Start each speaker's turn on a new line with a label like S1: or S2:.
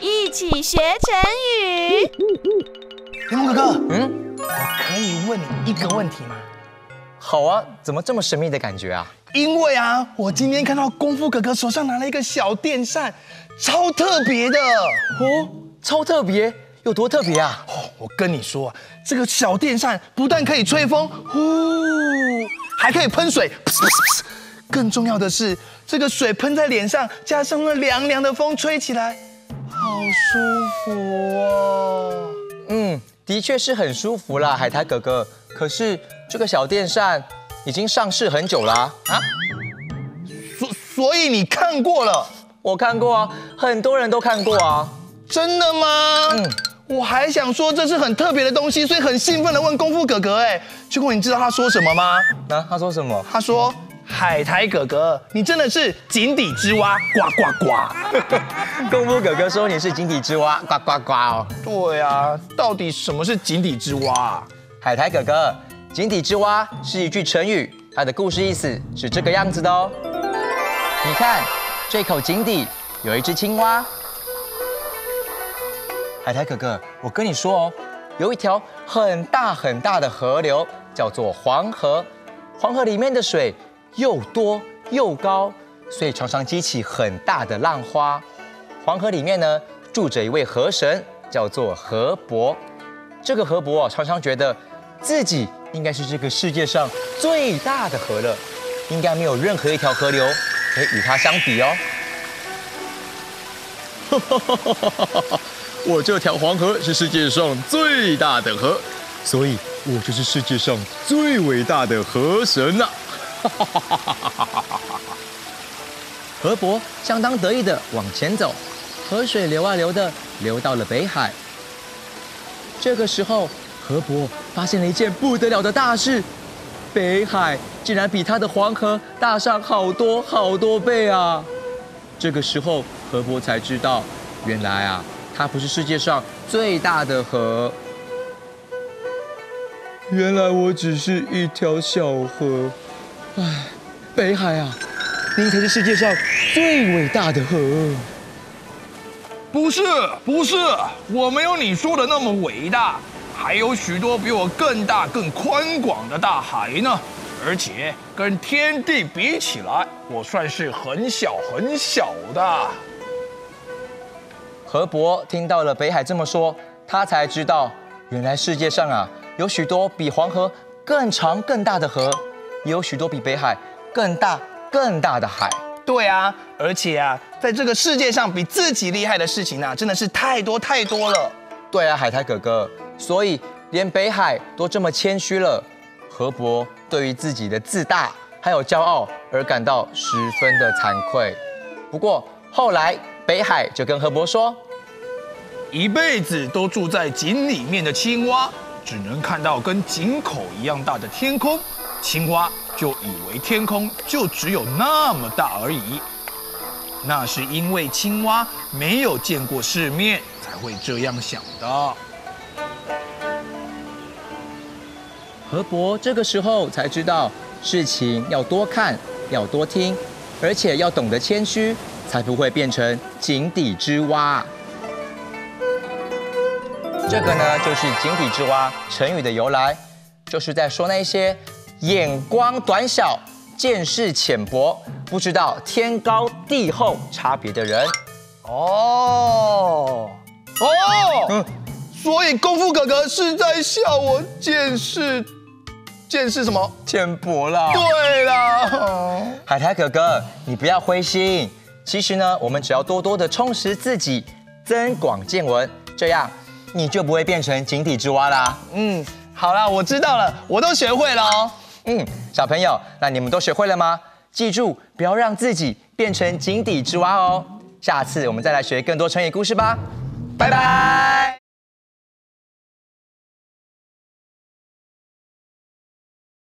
S1: 一起学成语。
S2: 柠檬哥哥，嗯，我可以问你一个问题吗？
S3: 好啊，怎么这么神秘的感觉啊？
S2: 因为啊，我今天看到功夫哥哥手上拿了一个小电扇，超特别的
S3: 哦，超特别，有多特别啊？哦，
S2: 我跟你说，这个小电扇不但可以吹风，呼，还可以喷水，更重要的是，这个水喷在脸上，加上了凉凉的风吹起来，好舒服哦。
S3: 嗯，的确是很舒服啦，海苔哥哥。可是这个小电扇已经上市很久啦啊，
S2: 所所以你看过了？
S3: 我看过啊，很多人都看过啊，
S2: 真的吗？嗯，我还想说这是很特别的东西，所以很兴奋的问功夫哥哥，哎，结果你知道他说什么吗？
S3: 啊，他说什么？
S2: 他说海苔哥哥，你真的是井底之蛙，呱呱呱。
S3: 功夫哥哥说你是井底之蛙，呱呱呱哦。
S2: 对啊，到底什么是井底之蛙？
S3: 海苔哥哥，井底之蛙是一句成语，它的故事意思是这个样子的哦。你看，这口井底有一只青蛙。海苔哥哥，我跟你说哦，有一条很大很大的河流，叫做黄河。黄河里面的水又多又高，所以常常激起很大的浪花。黄河里面呢，住着一位河神，叫做河伯。这个河伯常常觉得。自己应该是这个世界上最大的河了，应该没有任何一条河流可以与它相比哦。我这条黄河是世界上最大的河，所以我就是世界上最伟大的河神呐！河伯相当得意的往前走，河水流啊流的，流到了北海。这个时候。河伯发现了一件不得了的大事，北海竟然比他的黄河大上好多好多倍啊！这个时候，河伯才知道，原来啊，它不是世界上最大的河，原来我只是一条小河。唉，北海啊，您才是世界上最伟大的河。
S2: 不是，不是，我没有你说的那么伟大。还有许多比我更大、更宽广的大海呢，而且跟天地比起来，我算是很小很小的。
S3: 河伯听到了北海这么说，他才知道，原来世界上啊，有许多比黄河更长、更大的河，也有许多比北海更大、更大的海。
S2: 对啊，而且啊，在这个世界上比自己厉害的事情啊，真的是太多太多了。
S3: 对啊，海苔哥哥。所以，连北海都这么谦虚了，河伯对于自己的自大还有骄傲而感到十分的惭愧。不过后来，北海就跟河伯说：“
S2: 一辈子都住在井里面的青蛙，只能看到跟井口一样大的天空，青蛙就以为天空就只有那么大而已。那是因为青蛙没有见过世面，才会这样想的。”
S3: 河伯这个时候才知道，事情要多看，要多听，而且要懂得谦虚，才不会变成井底之蛙。这个呢，就是井底之蛙成语的由来，就是在说那些眼光短小、见识浅薄、不知道天高地厚差别的人。哦
S2: 哦，嗯，所以功夫哥哥是在笑我见识。见识什么
S3: 浅薄了？
S2: 对了，
S3: 海苔哥哥，你不要灰心。其实呢，我们只要多多的充实自己，增广见闻，这样你就不会变成井底之蛙啦。
S2: 嗯，好了，我知道了，我都学会了哦。
S3: 嗯，小朋友，那你们都学会了吗？记住，不要让自己变成井底之蛙哦。下次我们再来学更多成语故事吧。拜拜。